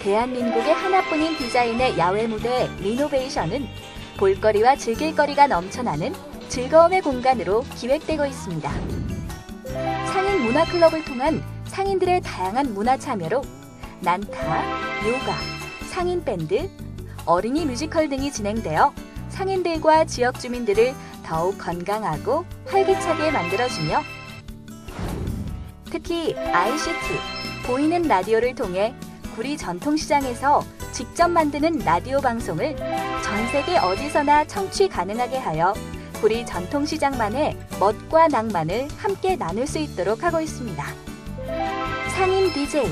대한민국의 하나뿐인 디자인의 야외 무대 리노베이션은 볼거리와 즐길거리가 넘쳐나는 즐거움의 공간으로 기획되고 있습니다. 상인 문화 클럽을 통한 상인들의 다양한 문화 참여로 난타, 요가, 상인 밴드, 어린이 뮤지컬 등이 진행되어 상인들과 지역 주민들을 더욱 건강하고 활기차게 만들어주며 특히 ICT, 보이는 라디오를 통해 구리 전통시장에서 직접 만드는 라디오 방송을 전 세계 어디서나 청취 가능하게 하여 구리 전통시장만의 멋과 낭만을 함께 나눌 수 있도록 하고 있습니다. 상인 DJ,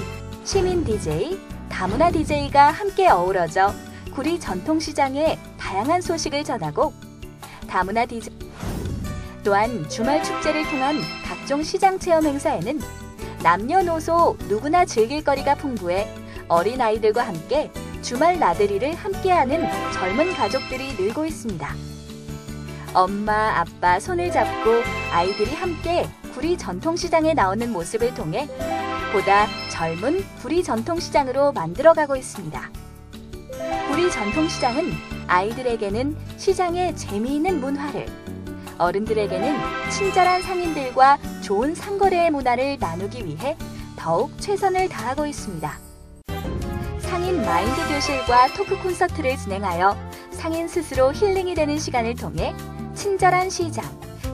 시민 DJ, 다문화 DJ가 함께 어우러져 구리 전통시장의 다양한 소식을 전하고 다문화 DJ 또한 주말 축제를 통한 각종 시장 체험 행사에는 남녀노소 누구나 즐길 거리가 풍부해 어린 아이들과 함께 주말 나들이를 함께하는 젊은 가족들이 늘고 있습니다. 엄마, 아빠 손을 잡고 아이들이 함께 구리 전통시장에 나오는 모습을 통해 보다 젊은 구리 전통시장으로 만들어가고 있습니다. 구리 전통시장은 아이들에게는 시장의 재미있는 문화를, 어른들에게는 친절한 상인들과 좋은 상거래의 문화를 나누기 위해 더욱 최선을 다하고 있습니다. 상인 마인드 교실과 토크 콘서트를 진행하여 상인 스스로 힐링이 되는 시간을 통해 친절한 시장,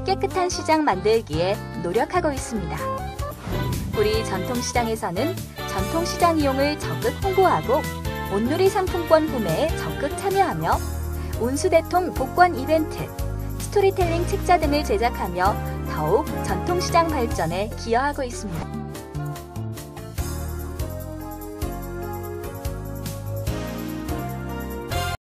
깨끗한 시장 만들기에 노력하고 있습니다. 우리 전통시장에서는 전통시장 이용을 적극 홍보하고 온누리 상품권 구매에 적극 참여하며 운수대통 복권 이벤트, 스토리텔링 책자 등을 제작하며 더욱 전통시장 발전에 기여하고 있습니다.